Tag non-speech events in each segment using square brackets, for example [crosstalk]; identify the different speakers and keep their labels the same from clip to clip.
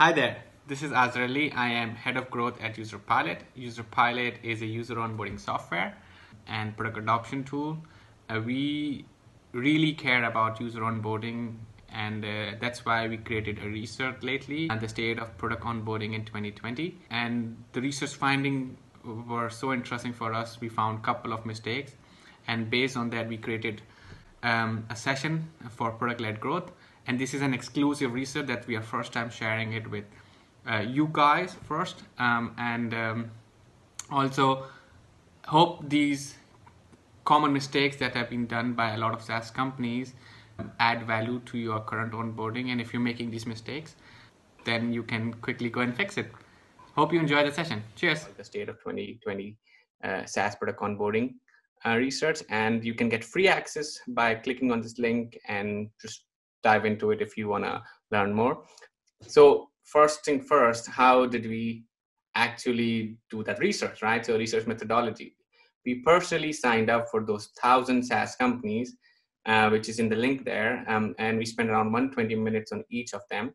Speaker 1: Hi there, this is Azrali. I am head of growth at Userpilot. Userpilot is a user onboarding software and product adoption tool. Uh, we really care about user onboarding, and uh, that's why we created a research lately on the state of product onboarding in 2020. And the research finding were so interesting for us. We found a couple of mistakes, and based on that, we created um, a session for product-led growth and this is an exclusive research that we are first time sharing it with uh, you guys first. Um, and um, also hope these common mistakes that have been done by a lot of SaaS companies add value to your current onboarding. And if you're making these mistakes then you can quickly go and fix it. Hope you enjoy the session. Cheers.
Speaker 2: The state of 2020 uh, SaaS product onboarding uh, research. And you can get free access by clicking on this link and just dive into it if you want to learn more. So, first thing first, how did we actually do that research, right? So, research methodology. We personally signed up for those thousand SaaS companies, uh, which is in the link there, um, and we spent around 120 minutes on each of them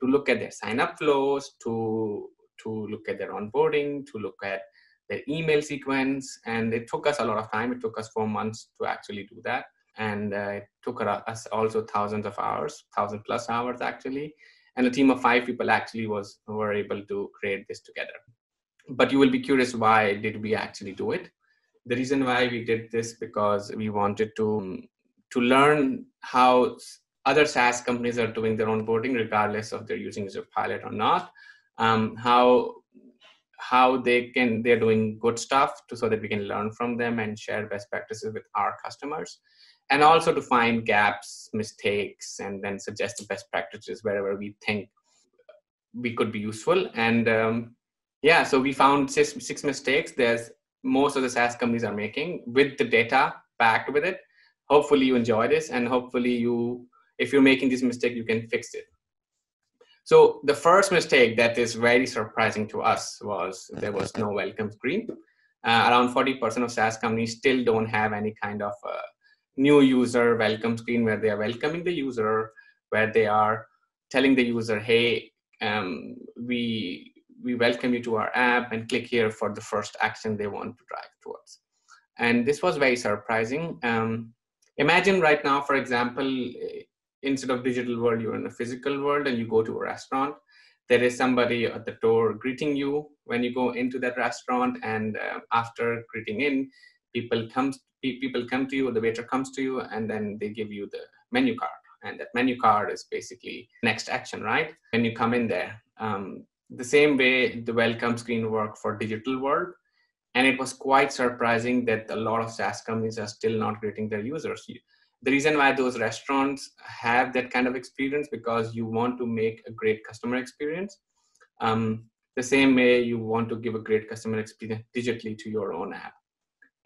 Speaker 2: to look at their sign up flows, to to look at their onboarding, to look at their email sequence, and it took us a lot of time. It took us four months to actually do that and uh, it took us also thousands of hours, thousand plus hours actually, and a team of five people actually was were able to create this together. But you will be curious why did we actually do it? The reason why we did this because we wanted to to learn how other SaaS companies are doing their onboarding, regardless of they're using Userpilot or not. Um, how how they can they're doing good stuff to, so that we can learn from them and share best practices with our customers and also to find gaps, mistakes, and then suggest the best practices wherever we think we could be useful. And um, yeah, so we found six, six mistakes. There's most of the SaaS companies are making with the data backed with it. Hopefully you enjoy this, and hopefully you, if you're making this mistake, you can fix it. So the first mistake that is very surprising to us was there was no welcome screen. Uh, around 40% of SaaS companies still don't have any kind of uh, new user welcome screen where they are welcoming the user, where they are telling the user, hey, um, we we welcome you to our app and click here for the first action they want to drive towards. And this was very surprising. Um, imagine right now, for example, instead of digital world, you're in a physical world and you go to a restaurant. There is somebody at the door greeting you when you go into that restaurant, and uh, after greeting in, people come people come to you the waiter comes to you and then they give you the menu card. And that menu card is basically next action right? When you come in there um, the same way the welcome screen worked for digital world. And it was quite surprising that a lot of saas companies are still not greeting their users. The reason why those restaurants have that kind of experience because you want to make a great customer experience. Um, the same way you want to give a great customer experience digitally to your own app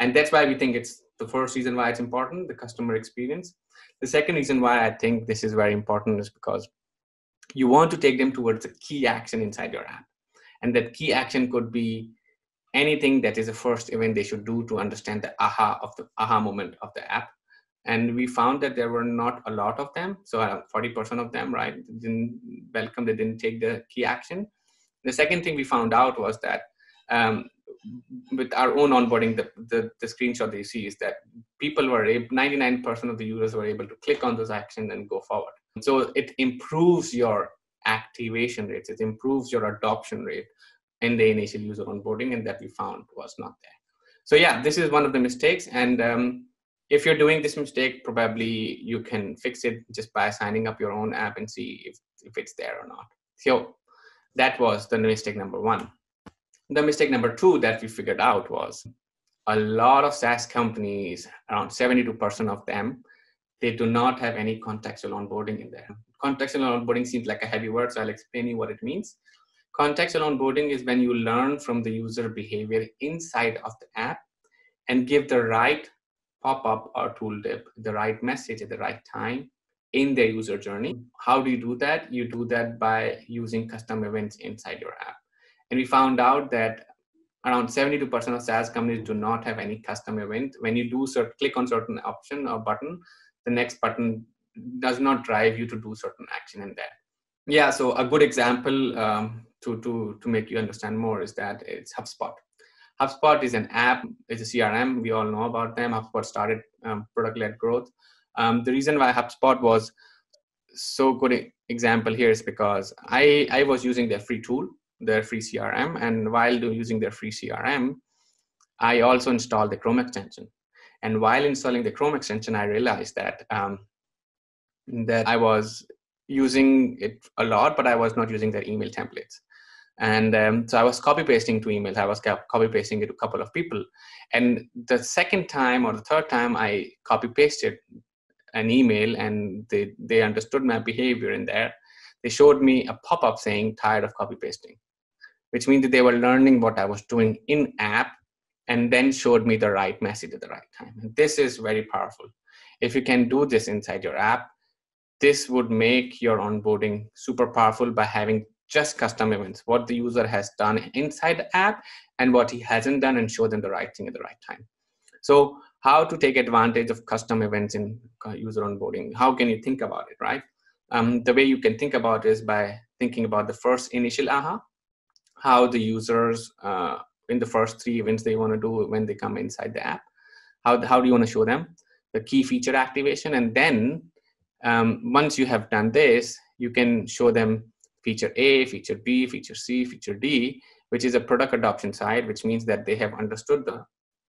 Speaker 2: and that's why we think it's the first reason why it's important the customer experience. The second reason why i think this is very important is because you want to take them towards a key action inside your app. And that key action could be anything that is the first event they should do to understand the aha of the aha moment of the app. And we found that there were not a lot of them. So 40% of them right didn't welcome they didn't take the key action. The second thing we found out was that um, with our own onboarding, the, the, the screenshot you see is that people were able, 99% of the users were able to click on those actions and go forward. So it improves your activation rates, it improves your adoption rate in the initial user onboarding, and that we found was not there. So yeah, this is one of the mistakes. And um, if you're doing this mistake, probably you can fix it just by signing up your own app and see if, if it's there or not. So that was the mistake number one. The mistake number two that we figured out was a lot of SaaS companies, around 72% of them, they do not have any contextual onboarding in there. Contextual onboarding seems like a heavy word, so I'll explain you what it means. Contextual onboarding is when you learn from the user behavior inside of the app and give the right pop-up or tooltip, the right message at the right time in their user journey. How do you do that? You do that by using custom events inside your app. And we found out that around 72% of SaaS companies do not have any custom event. When you do cert- click on certain option or button, the next button does not drive you to do certain action in there. Yeah, so a good example um, to, to, to make you understand more is that it's HubSpot. HubSpot is an app, it's a CRM. We all know about them. HubSpot started um, product led growth. Um, the reason why HubSpot was so good example here is because I, I was using their free tool, their free CRM, and while using their free CRM, I also installed the Chrome extension. And while installing the Chrome extension, I realized that um, that I was using it a lot, but I was not using their email templates. And um, so I was copy pasting to emails. I was copy pasting it to a couple of people. And the second time or the third time I copy pasted an email and they, they understood my behavior in there, they showed me a pop up saying tired of copy pasting, which means that they were learning what I was doing in app and then showed me the right message at the right time. And this is very powerful. If you can do this inside your app, this would make your onboarding super powerful by having just custom events, what the user has done inside the app and what he hasn't done, and show them the right thing at the right time. So, how to take advantage of custom events in uh, user onboarding? How can you think about it, right? Um, the way you can think about it is by thinking about the first initial aha, how the users uh, in the first three events they want to do when they come inside the app. How, how do you want to show them the key feature activation? And then um, once you have done this, you can show them feature A, feature B, feature C, feature D, which is a product adoption side, which means that they have understood the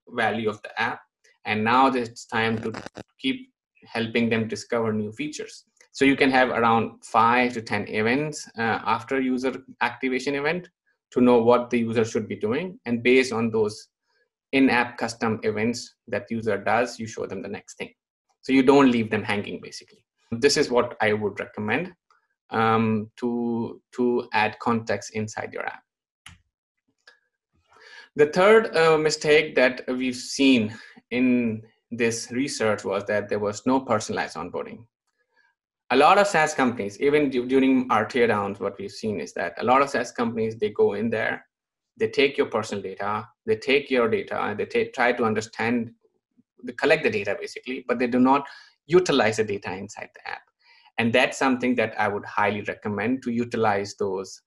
Speaker 2: value of the app. And now it's time to keep helping them discover new features. So you can have around five to 10 events uh, after user activation event to know what the user should be doing. And based on those in-app custom events that user does, you show them the next thing. So you don't leave them hanging basically. This is what I would recommend um, to, to add context inside your app. The third uh, mistake that we've seen in this research was that there was no personalized onboarding. A lot of SaaS companies, even during our teardowns, what we've seen is that a lot of SaaS companies, they go in there, they take your personal data, they take your data, and they take, try to understand, they collect the data basically, but they do not utilize the data inside the app. And that's something that I would highly recommend to utilize those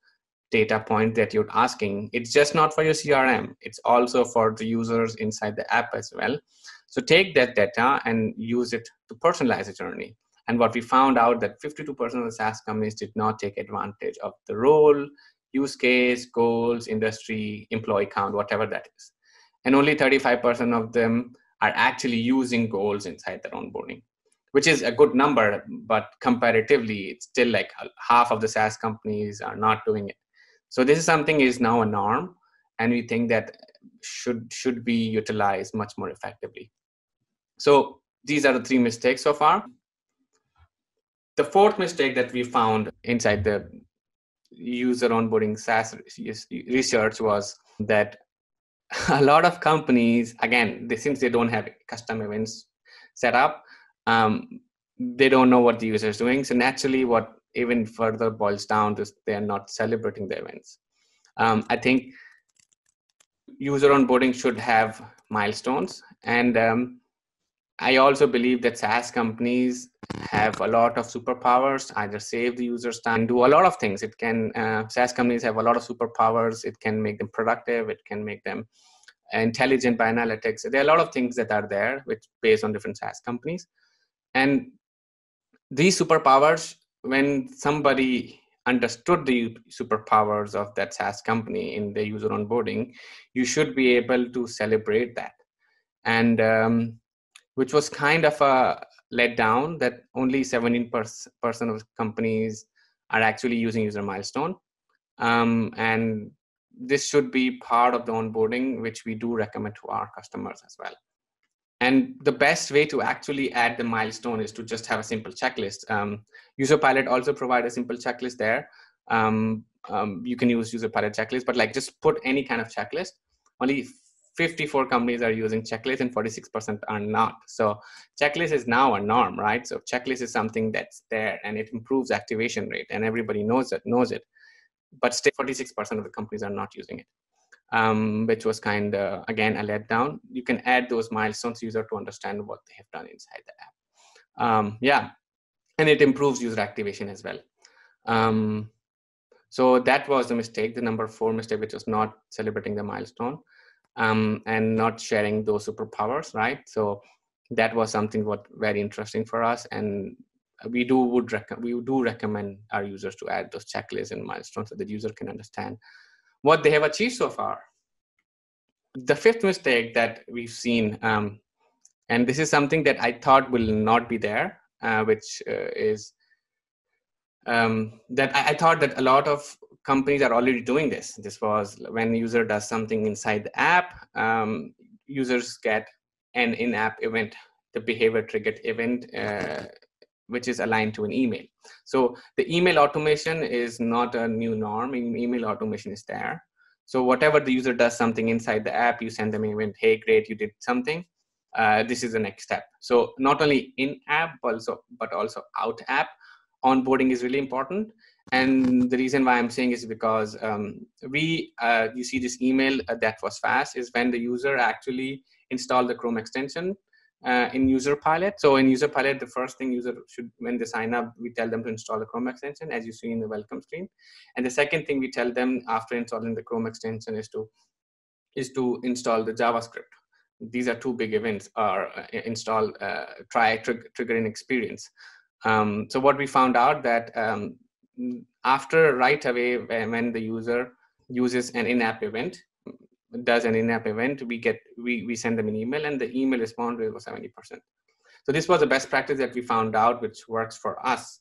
Speaker 2: data points that you're asking. It's just not for your CRM, it's also for the users inside the app as well. So take that data and use it to personalize the journey. And what we found out that 52% of the SaaS companies did not take advantage of the role, use case, goals, industry, employee count, whatever that is. And only 35% of them are actually using goals inside their onboarding which is a good number, but comparatively, it's still like half of the SaaS companies are not doing it. So this is something is now a norm, and we think that should should be utilized much more effectively. So these are the three mistakes so far. The fourth mistake that we found inside the user onboarding SaaS research was that [laughs] a lot of companies, again, they, since they don't have custom events set up, um, they don't know what the user is doing. So naturally, what even further boils down is they are not celebrating the events. Um, I think user onboarding should have milestones, and um, I also believe that SaaS companies have a lot of superpowers. Either save the user's time, do a lot of things. It can uh, SaaS companies have a lot of superpowers. It can make them productive. It can make them intelligent by analytics. There are a lot of things that are there, which based on different SaaS companies and these superpowers when somebody understood the superpowers of that SaaS company in the user onboarding, you should be able to celebrate that. And um, which was kind of a letdown that only 17% of companies are actually using user milestone. Um, and this should be part of the onboarding, which we do recommend to our customers as well. And the best way to actually add the milestone is to just have a simple checklist. Um, Userpilot also provide a simple checklist there. Um, um, you can use Userpilot checklist but like just put any kind of checklist. Only 54 companies are using checklist and 46% are not so checklist is now a norm right so checklist is something that's there and it improves activation rate and everybody knows it knows it but still 46% of the companies are not using it um, which was kind of again a letdown. You can add those milestones user to understand what they have done inside the app. Um, yeah, and it improves user activation as well. Um, so that was the mistake, the number four mistake, which was not celebrating the milestone um, and not sharing those superpowers, right? So that was something what very interesting for us, and we do would rec- we do recommend our users to add those checklists and milestones so the user can understand what they have achieved so far. The fifth mistake that we've seen, um, and this is something that I thought will not be there, uh, which uh, is um, that I, I, thought that a lot of companies are already doing this. This was when user does something inside the app, um, users get an in-app event, the behavior triggered event, uh, which is aligned to an email. So the email automation is not a new norm. Email automation is there. So whatever the user does something inside the app, you send them an event. Hey, great, you did something. Uh, this is the next step. So not only in app, also but also out app onboarding is really important and the reason why i'm saying is because um, we uh, you see this email uh, that was fast is when the user actually installed the chrome extension uh, in Userpilot. So in Userpilot the first thing user should when they sign up we tell them to install the chrome extension as you see in the welcome screen. And the second thing we tell them after installing the chrome extension is to is to install the javascript. These are two big events or uh, install uh, try triggering experience. Um, so what we found out that um, after right away when the user uses an in-app event, does an in-app event, we get we we send them an email, and the email response rate was seventy percent. So this was the best practice that we found out, which works for us.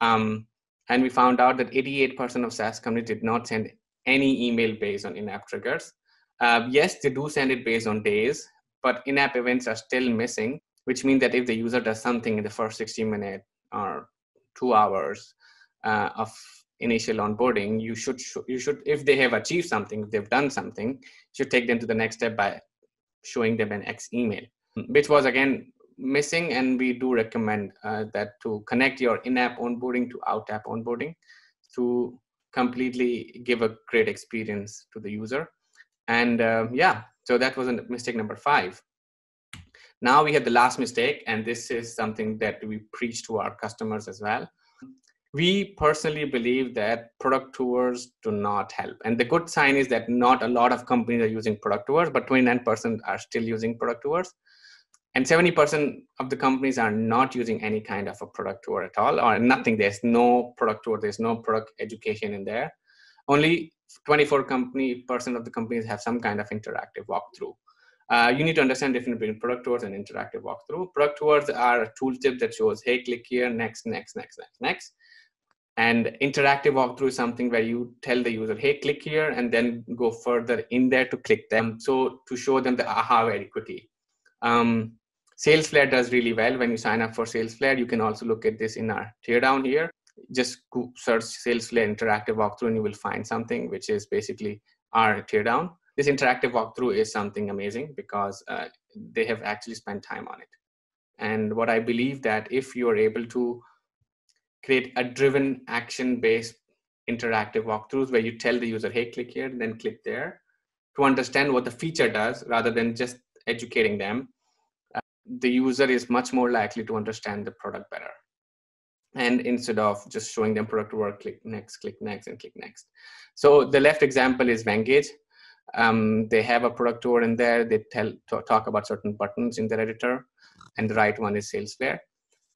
Speaker 2: Um, and we found out that 88% of SaaS companies did not send any email based on in-app triggers. Uh, yes, they do send it based on days, but in-app events are still missing, which means that if the user does something in the first 60 minutes or two hours uh, of initial onboarding you should you should if they have achieved something if they've done something you should take them to the next step by showing them an x email which was again missing and we do recommend uh, that to connect your in-app onboarding to out-app onboarding to completely give a great experience to the user. And uh, yeah so that was a mistake number five. Now we have the last mistake, and this is something that we preach to our customers as well. We personally believe that product tours do not help. And the good sign is that not a lot of companies are using product tours, but 29% are still using product tours. And 70% of the companies are not using any kind of a product tour at all, or nothing. There's no product tour, there's no product education in there. Only 24 company percent of the companies have some kind of interactive walkthrough. Uh, you need to understand the difference between product tours and interactive walkthrough. Product tours are a tooltip that shows, hey, click here, next, next, next, next, next. And interactive walkthrough is something where you tell the user, hey, click here, and then go further in there to click them. So to show them the aha very quickly. Um, Salesflare does really well when you sign up for Salesflare. You can also look at this in our teardown here. Just search Salesflare interactive walkthrough and you will find something which is basically our teardown this interactive walkthrough is something amazing because uh, they have actually spent time on it and what i believe that if you're able to create a driven action based interactive walkthroughs where you tell the user hey click here then click there to understand what the feature does rather than just educating them uh, the user is much more likely to understand the product better and instead of just showing them product work click next click next and click next so the left example is Venngage um, they have a product tour in there. They tell talk about certain buttons in their editor, and the right one is Salesflare.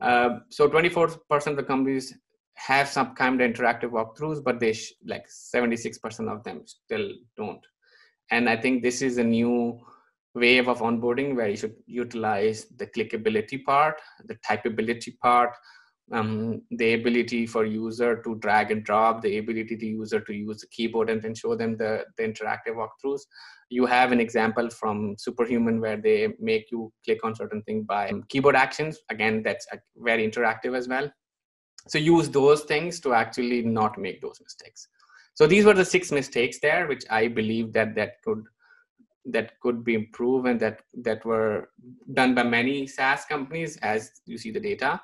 Speaker 2: Uh, so 24% of the companies have some kind of interactive walkthroughs, but they sh- like 76% of them still don't. And I think this is a new wave of onboarding where you should utilize the clickability part, the typability part, um, the ability for user to drag and drop, the ability to user to use the keyboard and then show them the, the interactive walkthroughs. You have an example from Superhuman where they make you click on certain thing by keyboard actions. Again, that's very interactive as well. So use those things to actually not make those mistakes. So these were the six mistakes there, which I believe that that could that could be improved and that that were done by many SaaS companies as you see the data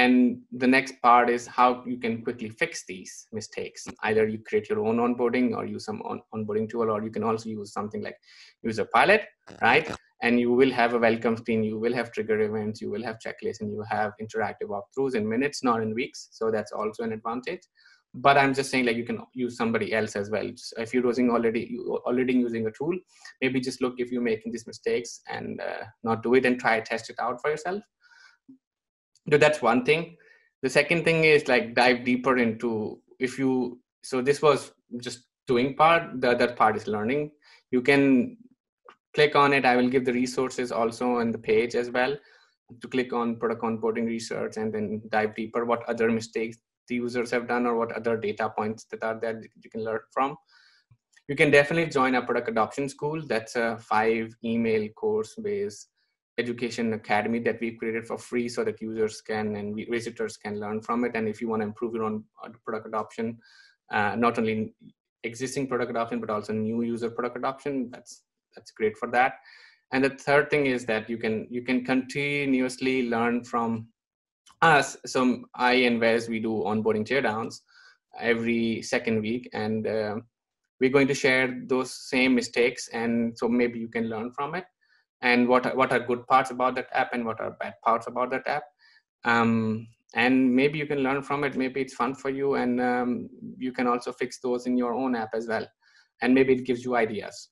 Speaker 2: and the next part is how you can quickly fix these mistakes. Either you create your own onboarding or use some on- onboarding tool, or you can also use something like Userpilot, right? and you will have a welcome screen you will have trigger events you will have checklists and you have interactive walkthroughs in minutes not in weeks so that's also an advantage but i'm just saying like you can use somebody else as well just if you're using already you already using a tool maybe just look if you're making these mistakes and uh, not do it and try test it out for yourself so that's one thing. The second thing is like dive deeper into if you so this was just doing part. The other part is learning. You can click on it. I will give the resources also on the page as well to click on product onboarding research and then dive deeper what other mistakes the users have done or what other data points that are there that you can learn from. You can definitely join a product adoption school. That's a five email course based education academy that we've created for free so that users can and visitors can learn from it. And if you want to improve your own uh, product adoption uh, not only existing product adoption but also new user product adoption that's that's great for that. And the third thing is that you can you can continuously learn from us. So i and Wes we do onboarding teardowns every second week. And uh, we're going to share those same mistakes. And so maybe you can learn from it and what are, what are good parts about that app and what are bad parts about that app. Um, and maybe you can learn from it. Maybe it's fun for you and um, you can also fix those in your own app as well. And maybe it gives you ideas.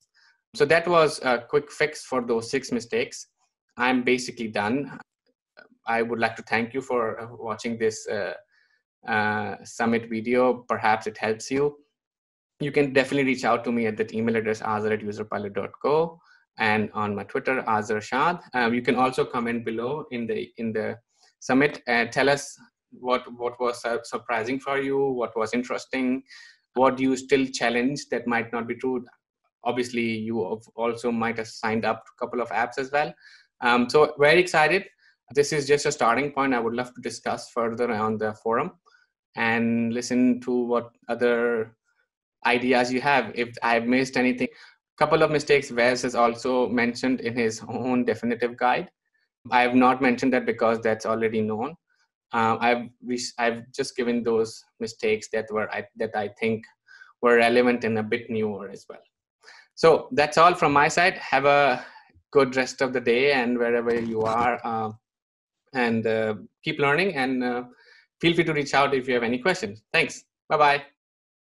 Speaker 2: So that was a quick fix for those six mistakes. I'm basically done. I would like to thank you for watching this uh, uh, summit video. Perhaps it helps you. You can definitely reach out to me at that email address aazar at userpilot.co and on my Twitter, Aazar Shad. Um, you can also comment below in the in the summit. and tell us what what was surprising for you, what was interesting, what do you still challenge that might not be true. Obviously, you also might have signed up to a couple of apps as well. Um, so very excited. This is just a starting point. I would love to discuss further on the forum and listen to what other ideas you have. If I've missed anything, couple of mistakes Wes has also mentioned in his own definitive guide. I have not mentioned that because that's already known. Uh, I've I've just given those mistakes that were I, that I think were relevant and a bit newer as well. So that's all from my side. Have a good rest of the day and wherever you are, uh, and uh, keep learning. And uh, feel free to reach out if you have any questions. Thanks. Bye bye.